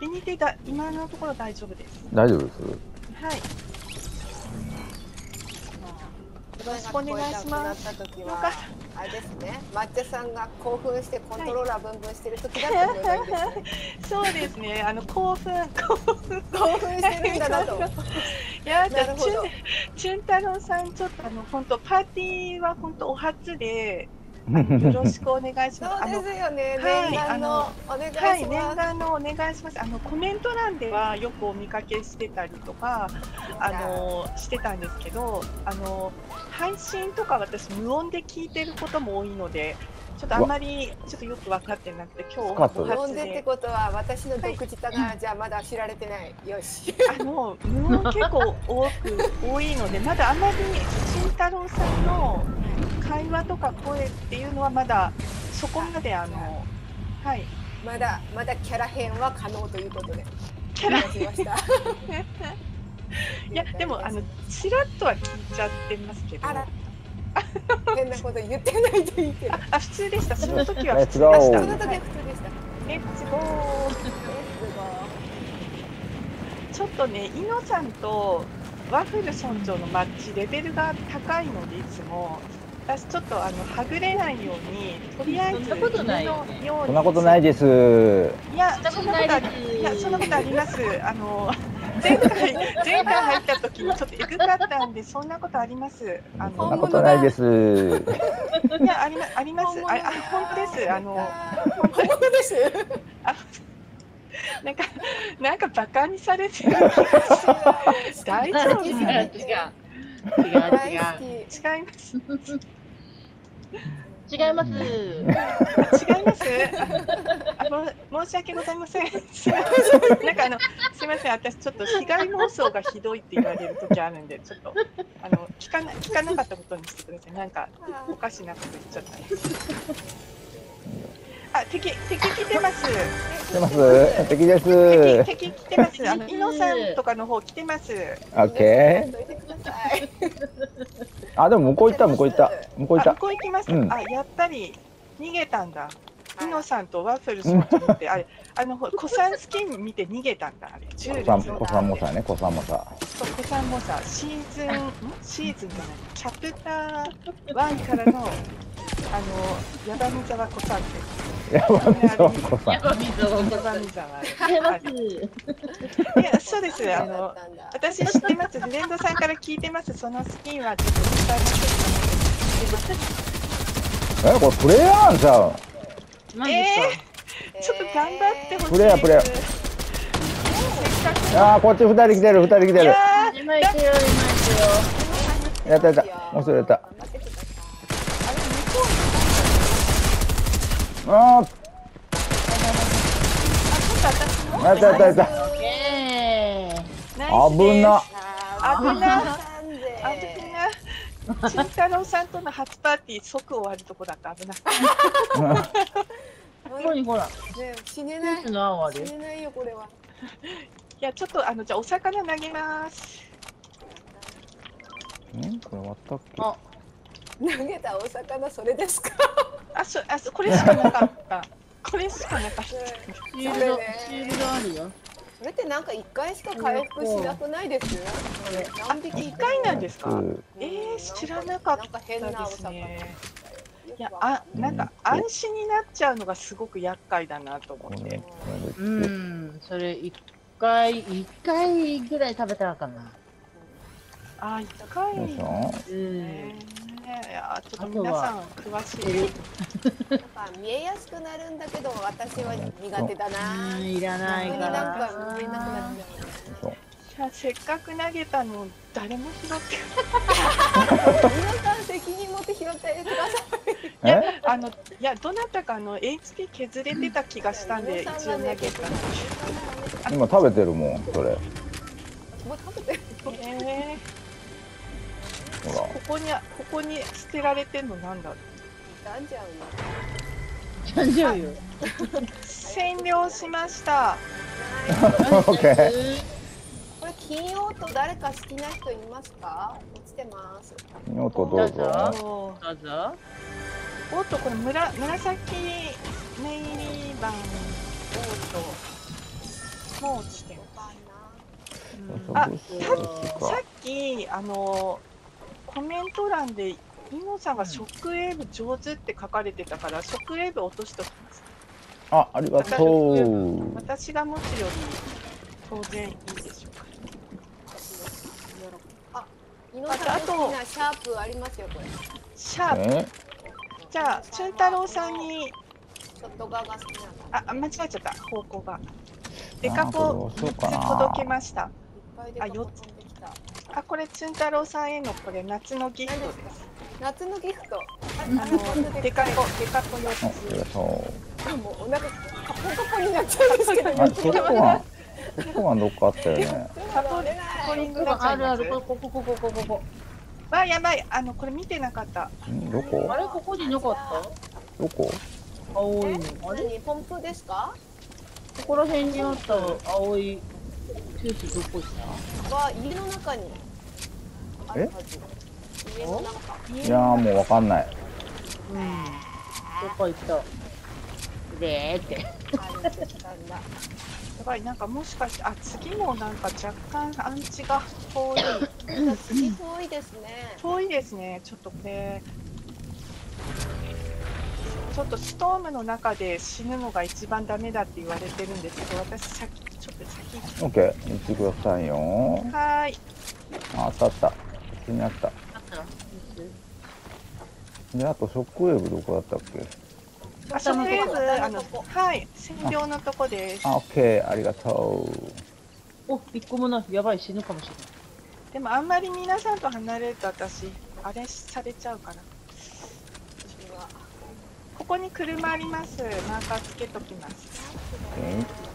ビニティだ今のところ大丈夫です。大丈夫です？はい。よろしくお願いします。あれですね。抹茶さんが興奮してコントローラーブンブンしてる時だって思いいんですね。そうですね。あの興奮興奮興奮してるんだなと。いやじゃあなるほどチュンチュン太郎さんちょっとあの本当パーティーは本当お初でよろしくお願いします。そうですよね。はい念願のお願いはい、します。念願のお願いします。あのコメント欄ではよくお見かけしてたりとか、あのしてたんですけど、あの配信とか私無音で聞いてることも多いので、ちょっとあんまりちょっとよく分かってなくて今日スカッとお初飲んでってで、ことは私の独自たがじゃあまだ知られてない。よし。あの無音結構多く多いので、まだあんまり慎太郎さんの会話とか声っていうのはまだそこまであのはいまだまだキャラ編は可能ということで。キャラお願いしました。いやでもあのちらっとは聞いちゃってますけど。あら変なこと言ってないといいけど。あ、普通でした。その時は普通でした。そのはい時は普通でした。レッツゴー。ちょっとね、イノさんとワッフル村長のマッチレベルが高いのでいつも。私ちょっとあのはぐれないようにとりあえずそんなことないよね犬のように。そんなことないですいやそんなことありいやそんなことあります。あの前回前回入った時にちょっとエグかったんでそんなことあります。あそんのなことないです。いやありまあります。ああ本当です。あの本物です。あなんか、なんかバカにされてる。大丈夫違う違う違う違う大好き。ます。違います。違います。あも申し訳ございません。なんかあの、すみません。私ちょっと被害妄想がひどいって言われる時あるんで、ちょっとあの聞かな聞かなかったことにしてください。なんかおかしなこと言っちゃったんで。あ、敵敵来てます。来てます敵です敵敵来てます。あのイノさんとかの方来てます。オッケー。あでも向こう行った向こう行った向こう行ったこう行きます。うんあ、やっぱり逃げたんだ。イノさんとワッフルさんとって、あれ、あの、ほ子さんスキン見て逃げたんだ。あれ、銃子でさん子さんもさね子さんもさそう子さんもさ、シーズン、んシーズンじゃない、チャプター1からの、あの、ヤバミザワ子さんって。やばみそう子さん山水をヤバミザワ。違いや、そうです。あの、私知ってます。フレンドさんから聞いてます。そのスキンはちょっと伝えまえこれプレイヤーなんちゃう何ですか。ちょっと頑張ってほしいです。プレイヤープレイヤーせっかくあーこっち二人来てる二人来ているや今行くよ、今行くよ。やったやったもう一人やった頑張ってください。あれ向こああ、やったやったやった危な。危な。危な。慎太郎さんとの初パーティー即終わるとこだった危な。ー。ここにほら、ね死ねスない。死。ねないよこれは。いやちょっとあのじゃあお魚投げます。んこれ終わったっけ？あ、投げたお魚それですか？あそあそこれしかなかった。これしかなかった。シールド、シールドあるよ。それってなんか一回しか回復しなくないです？あ一回なんですか？うん。えー、知らなかっなんかたです変なお魚。ね。いやあなんか安心になっちゃうのがすごく厄介だなと思って。これうん、それ一回、一回ぐらい食べたらかな。あ一回よいしょ？うん。ねいやちょっと皆さん詳しいなんか見えやすくなるんだけど私は苦手だな。うん、いらないか逆になんら。か見えなくなっちゃう。いやせっかく投げたの誰も拾って 皆さん責任持って拾ってください。え？あのいやどなたかあの HP 削れてた気がしたんで一応投げた今食べてるもんそれここにここに捨てられてんのなんだ傷んじゃう大丈夫よ。占領しましたの。オッケーこれ金曜と誰か好きな人いますか？落ちてます。よとどうぞどうぞ。おっとこれむら紫ネイリーバンオートもう落ちてるあさかっきあのコメント欄でイノさんがショックウェーブ上手って書かれてたからショックウェーブ落としときます。あありがとう私が持つより当然いいでしょうか井上さんの好きなシャープありますよこれ。シャープ。え？じゃあ俊太郎さんに外側が好きなんだああ間違えちゃった。方向が。デあカポーこれどうしようか。な3つ届けました。いっぱいであ飛ん四つできたあこれ俊太郎さんへのこれ夏のギフトです。夏のギフト。ああのデカポデカポ4あもうお腹カポカポになっちゃうんですけどうあそこはそこはどっかあったよね。サポコリングがあるある、ここ、ここ、ここ、ここ。わやばいあのこれ見てなかった。んどこ？あれ、ここになかった？どこ？青いの。あれ何？ポンプですか？ここら辺にあった青いジュースどこしたは家の中にあるはず家の中いやーもうわかんないうん。どっか行った？でーって。あるってたんだやばいなんかもしかしてあ次もなんか若干アンチが遠い次遠いですね遠いですねちょっとこれちょっとストームの中で死ぬのが一番ダメだって言われてるんですけど私先オッケー行ってくださいよ。はーい。ああったあった。普通にあった。あったらであとショックウェーブどこだったっけ？あショックウェーブあのはい。占領のとこです。あオッケーありがとお、一個もない。やばい、死ぬかもしれない。でもあんまり皆さんと離れると私あれされちゃうからここに車あります。マーカーつけときます。う、オ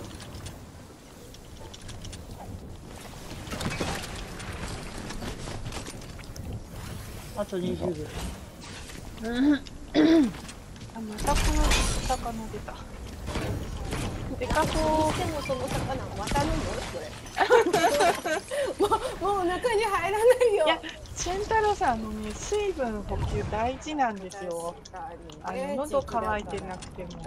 あと20秒。うん。あ、またこの魚出た。でかそう。でもその魚渡るの？むれ。もうもう中に入らないよ。いや、千太郎さんのね水分補給大事なんですよ。あの喉乾いてなくても。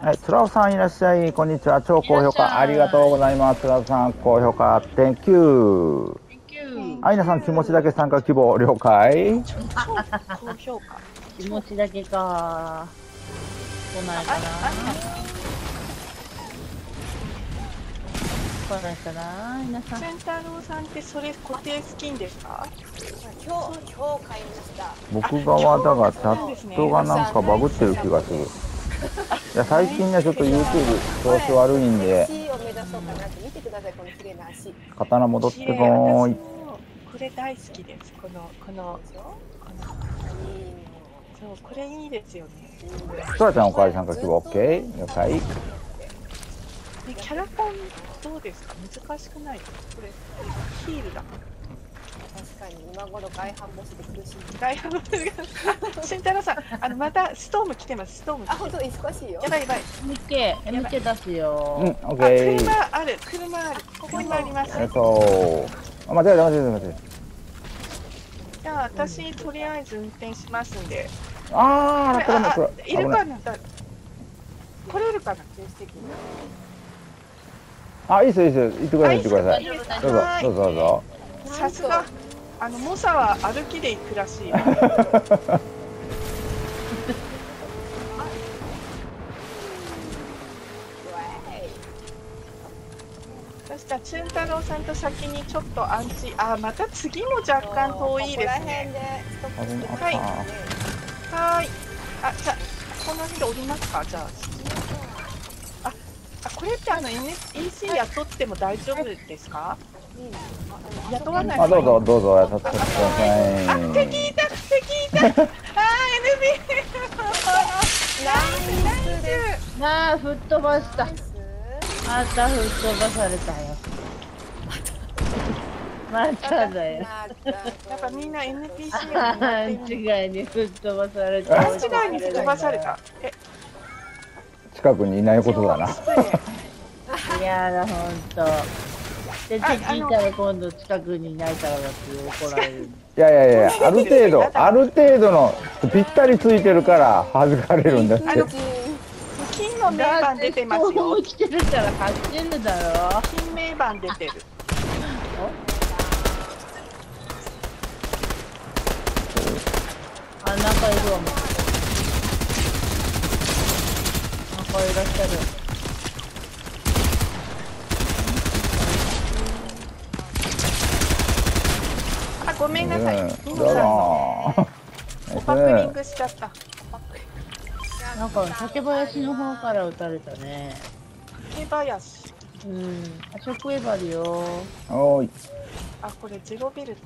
はい、つらおさんいらっしゃい。こんにちは。超高評価ありがとうございます。つらおさん高評価点9。アイナさん気持ちだけ参加希望了解。気持ちだけか来ないかな。来ないかな。アイナさんさんってそれ固定スキンですか今日今日買いました僕側だがチャットがなんかバグってる気がするいや最近ねちょっと YouTube 調子悪いんで刀戻ってこーいれ大好きです。このこのこのそうこれいいですよね。そらちゃんおかわり参加希望 OK 了解。でキャラコンどうですか？難しくないこれヒールだ確かに今頃外反母趾で苦しい。外反母趾が。あ俊太郎さんあのまたストーム来てます。ストームあ本当忙しいよ。やばいやばい。MK、MK 出すよ。うんあ OK 車ある車ある。ここにもあります。えっとあ間違えた間違えた間違えじゃあ私とりあえず運転しますんで。たあーあこれい。るかな？だ来れるかな？助手席に。あいいですよいいですよ。行ってください行ってください。どうぞはい。どうぞどうぞ。さすが。あの猛者は歩きで行くらしい 俊太郎さんと先にちょっと安心あまた次も若干遠いですね。はい。あはーい。あじゃあこの辺で降りますか。じゃあああこれってあの NEC 雇っても大丈夫ですか？いい。ね雇わないあどうぞどうぞ。やってくだあさい。敵いた敵いた。あー NB ナイス。です。なあ、吹っ飛ばした。ナイスまた吹っ飛ばされたよ。まただよ。やっぱみんな NPC を 違いに吹っ飛ばされた。勘違いに吹っ飛ばされたえ？近くにいないことだないやだ、ほんと。で、って聞いたら今度近くにいないからだって怒られる。いやいやいやある程度 ある程度のぴったりついてるから弾かれるんだってあの名番出てますよ。来てるから走ってるだろ。金名番出てる。あ、なんかいるわ。なんかいらっしゃる。あ、ごめんなさい。うんミノどうパクリンねグしちゃった。なんか竹林の方から撃たれたね。竹林。うん。あ、ショックエバリよ。おーいあ、これゼロビル。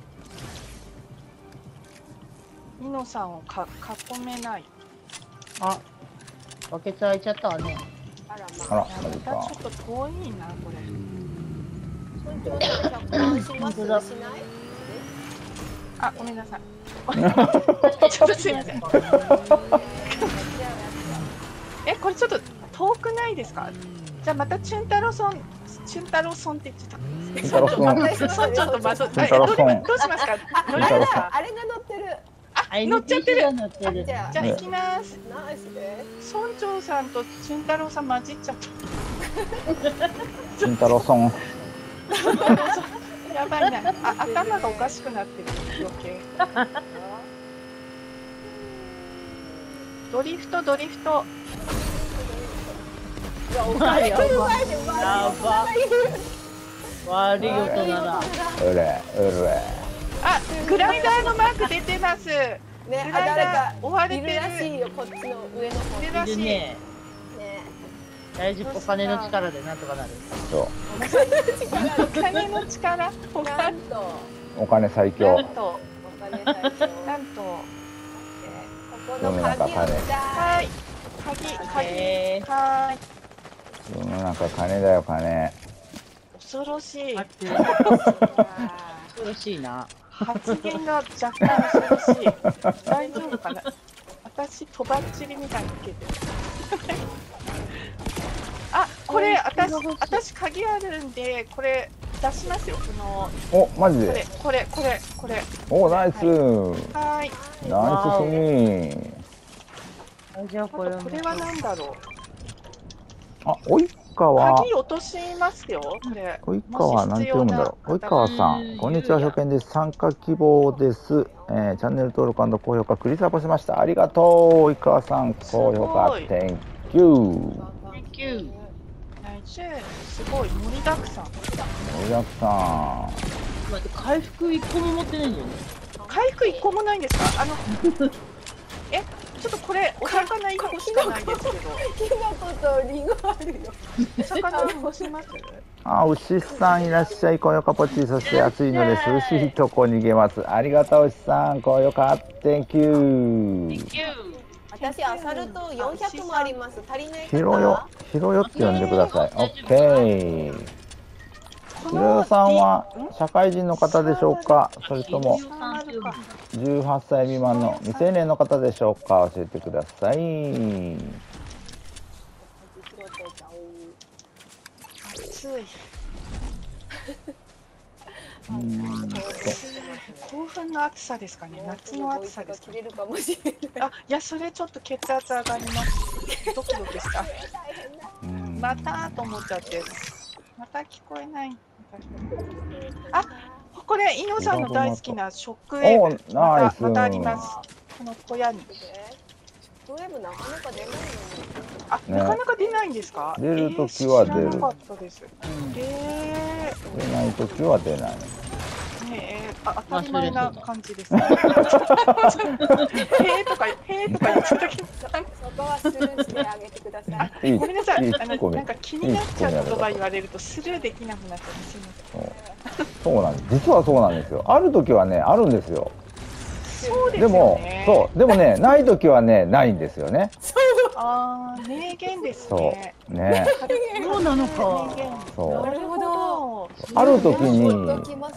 ミノさんをか囲めない。あ、バケツ開いちゃったわね。あらあまあ。またちょっと遠いな、これ。村長さん100万しますしない？あ、ごめんなさい。ちょっとすいません。え、これちょっと遠くないですか？じゃあまたチュンタロソン、チュンタロソンって言ってた。とどうどうしますか？あれが乗ってる。あ乗っちゃってる。じゃあじゃあ行きます。ナイスです。村長さんとチュンタロさん混じっちゃった。チュンタロソンやばいな。あ、頭がおかしくなってる。余計。ドリフト、ドリフト。いや、ば。悪い大人だ。うれうれあ、グライダーのマーク出てます。ね、誰ライダーか追われてる。らしいよ、こっちの上の方るらしい。いるね。大丈夫、お金の力でなんとかなる。そうお金の力？お金なんと、お金最強なんと、お金最強。なんと。ここの鍵をはい。鍵、鍵。はーい。世の中金だよ金恐ろしい。恐ろしいな。発言が若干恐ろしい。大丈夫かな？私、とばっちりみたいに受けてる。あ、これ、私、私鍵あるんで、これ出しますよ。この、おマジこれで、これ、これ、これ。おナイスはーい。ナイススミーじゃあこれこれは何だろう？あ及川鍵落としますよ。これ。及川なんて読むんだろう及川さんこんにちは初見です参加希望です、えーチャンネル登録高評価クリサポしましたありがとう及川さん高評価 Thank you Thank you。すごい盛りだくさん。盛りだくさ待って、回復一個も持ってないんだよね。回復一個もないんですか？あの。え、ちょっとこれ、お魚一個しかないですけど。キノコとリンゴあるよ。お魚干します？んあ牛さんいらっしゃい。高評価ポチそして暑いので涼しいとこ逃げます。ありがとう牛さん高評価。Thank you Thank you 私、アサルト400もあります。足りないひろよ。かひろよって呼んでください。OK ひろよさんは社会人の方でしょうか？それともさんって読むんだ18歳未満の未成年の方でしょうか？教えてください興奮の暑さですかね。夏の暑さですか切。れるかもしれない。あ、いや、それちょっと血圧上がります。ドキドキした。うんまたと思っちゃって。また聞こえない。あ、これ、イノさんの大好きなショックウェおーブ。また、またあります。この小屋に。ショックウェーブなかなか出ないのに。あ、ねなかなか出ないんですか？出る時は出るえー知らなかったです。え出ない時は出ないえー、あ、当たり前な感じです。へーとか、へーとか言ってたけど。そこはスルーしてあげてください。いいごめんなさいあの、なんか気になっちゃう言葉言われるとスルーできなくなっちゃうんですよ。そうなんです実はそうなんですよある時はねあるんですよそうですよでもね。そうでもねない時はねないんですよねああ、名言ですそね。うねそうなのか。そう。なるほど。ある時に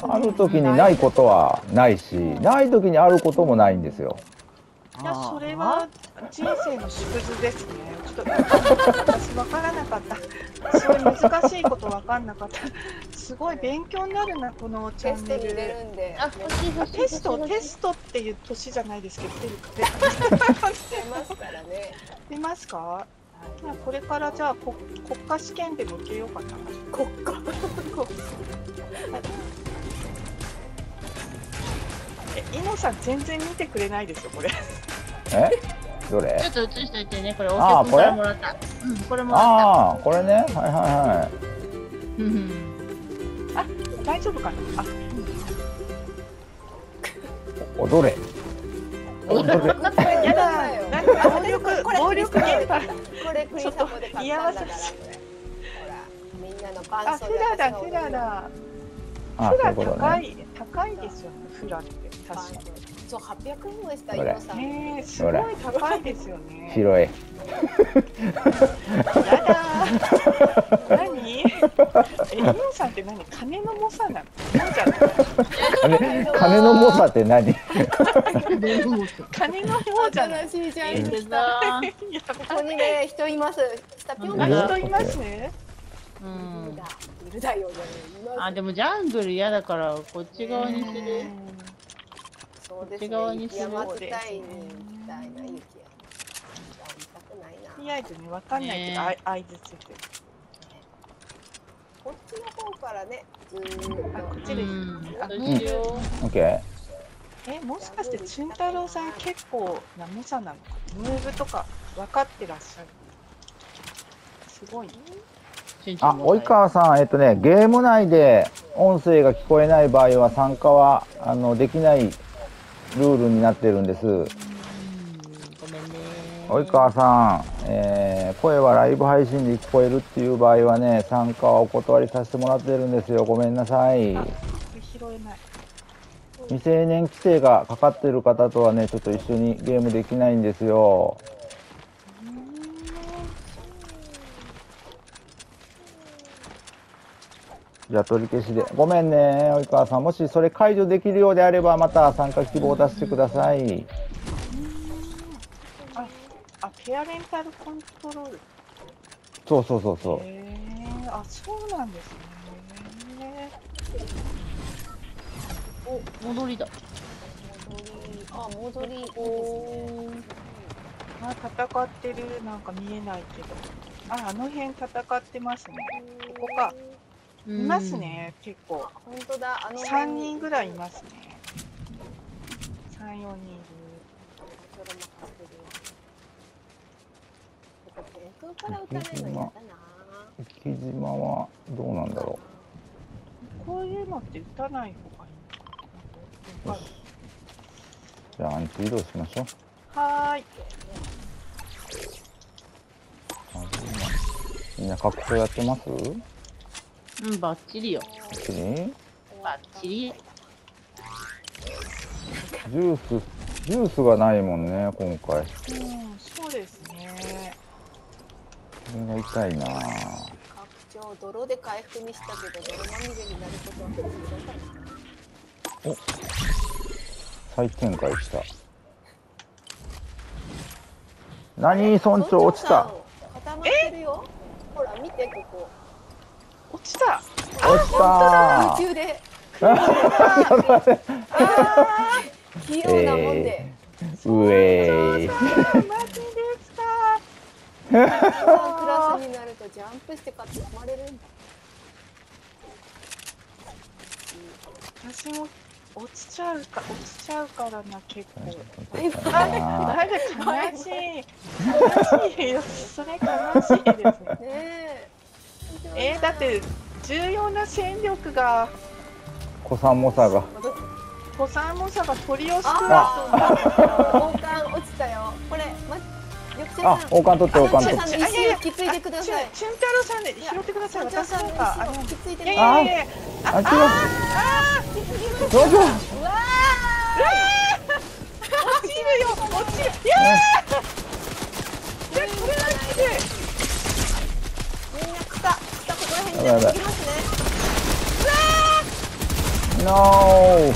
ある時にないことはないしない時にあることもないんですよいや、それは人生の縮図ですね。ちょっと私分からなかった。すごい難しいこと分かんなかった。すごい勉強になるな、このチャンネテスト。テスト、テストっていう年じゃないですけど、出るか出ますからね。出ますか？まあこれからじゃあこ国家試験でも受けようかな。国家え、イノさん全然見てくれないですよこれ。え？どれ？ちょっと映しといてね、これ、おあー客からもらった。うん、これもらっああこれね。はいはいはた。うん大丈夫かな？あ、いおどれ？おどれ？やだよ。暴力これ暴力現場。これクリサポで買ったんだからみんなのフラだフラだ。あフラ高い高いですよね。フラって。確かそう800円もしたこれイノさんに。ねえ、すごい高いですよね。拾えやだー。何？え、イノさんって何？金の猛者なの？そうじゃない。金金の猛者って何？うん。金の方じゃない。新しいじゃんいいけどやここにね人います下ピョンあ、人いますね。うんいるだよねあ、でもジャングル嫌だから、こっち側にする？そうですこっち側に山伝いに行きたいな雪山降りたくないなとりあえずね、わかんないけど、あい相づちで。こっちの方からねずーっと。あこっちですうん。あそうしよオッケえ、もしかしてチュン太郎さん結構な猛者なのかムーブとか分かってらっしゃる？すごい。ね。う。ーあ及川さんえっとねゲーム内で音声が聞こえない場合は参加はあのできないルールになってるんですうんごめんね。及川さん、えー声はライブ配信で聞こえるっていう場合はね参加はお断りさせてもらってるんですよごめんなさいあこれ拾えない。未成年規制がかかってる方とはねちょっと一緒にゲームできないんですよじゃあ取り消しでごめんね及川さんもしそれ解除できるようであればまた参加希望を出してくださいあ、ペアレンタルコントロール。そうそうそうそうへえあ、そうなんですね。お、戻りだ。戻りあ戻りいいですねあ、戦ってる、なんか見えないけど。あ、あの辺戦ってますね。ここか。いますね、結構。本当だあの3人ぐらいいますね。3、4人いる。それも買ってるここ天空から撃たれるの嫌だな木島はどうなんだろこういうのって打たない方がいいのかなうじゃあアンチ移動しましょうはーい。あみんな格闘やってます？うん、バッチリよ。バッチリ。ュースジュースがないもんね今回。うん、そうですね。それが痛いな。拡張泥で回復にしたけど泥まみれになることは普通だか？ら再展開した。何？村長落ちた固まってるよ。ほら見てここ落ちた。落ちた宇宙で ー器用なもんで、うえいマジでクラスになるとジャンプして固まれるんだ私も落ちちゃうか、落ちちゃうからな、結構。だいぶ悲しい。悲しいよ。それ悲しいですね。ねええー、だって重要な戦力が。子さんもさが子さんもさが鳥を救うあ王冠落ちたよ。これまあ王冠取って王冠取って。緑茶さんに石をきついてください。チュン太郎さんで拾ってください。私あきついていやいください。やいやいや。あ違う。あどうぞ。うわ落ちるよ落ちる。いやーいやこれはきついーみんな草草ここら辺にできますね。ノー。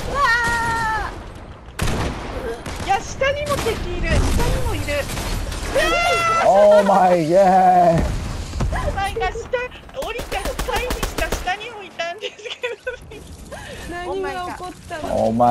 いや下にも敵いる。下にもいる。オー。マイゲーなんか下降りた回避した下にもいたんですけど。何が起こったの？お前